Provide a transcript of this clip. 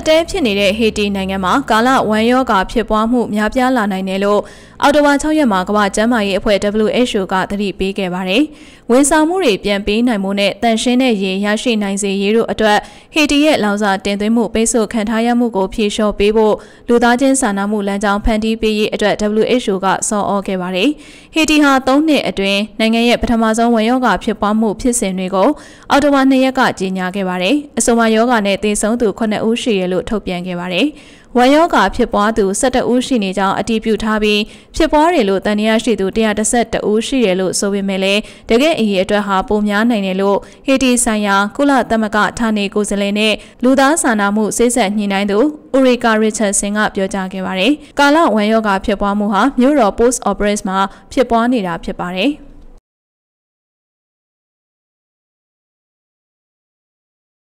အတဲဖြစ်နေတဲ့ဟေတီနိုင်ငံမှာကာလဝမ်ယောဂါဖြစ်ပွားမှုများပြားလာနိုင်တယ်လို့အော်တိုဝါ6ရက်မှာကမ္ဘာ့ကျန်းမာရေးအဖွဲ့ WHO ကသတိပေးခဲ့ပါတယ်။ဝန်ဆောင်မှုတွေပြန်ပေးနိုင်မှုနဲ့တန်ရှင်းတဲ့ရေရရှိနိုင်စေရေးတို့အတွက်ဟေတီရဲ့လောင်စာတင်သွင်းမှုပိတ်ဆို့ခံထားရမှုကိုဖြေလျှော့ပေးဖို့လူသားချင်းစာနာမှုလမ်းကြောင်းဖန်တီးပေးရေးအတွက် WHO ကဆော်ဩခဲ့ပါတယ်။ဟေတီဟာ၃နှစ်အတွင်းနိုင်ငံရဲ့ပထမဆုံးဝန်ရောဂါဖြစ်ပွားမှုဖြစ်စဉ်တွေကိုအော်တိုဝါ2ရက်ကကြေညာခဲ့ပါတယ်။အဆိုပါယောဂါနဲ့သေဆုံးသူ9ဦးရှိရလို့ထုတ်ပြန်ခဲ့ပါတယ်။ဝမ်ယောဂါဖြစ်ပွားသူ12ဦးရှိနေကြောင်းအတည်ပြုထားပြီးဖြစ်ပွားတယ်လို့တန်တရားရှိသူ132ဦးရှိတယ်လို့ဆိုပေမဲ့လည်းတကယ့်အရေးအတွက်ဟာပိုများနိုင်တယ်လို့ဟေတီဆိုင်ရာကုလသမဂ္ဂဌာနေကိုယ်စားလှယ်နဲ့လူသားစာနာမှုစိစက်ညှိနှိုင်းသူဥရီကာရစ်ချတ်ဆင်ကပြောကြားခဲ့ပါတယ်။ကာလဝမ်ယောဂါဖြစ်ပွားမှုဟာမြို့တော် Post Operates မှာဖြစ်ပွားနေတာဖြစ်ပါတယ်။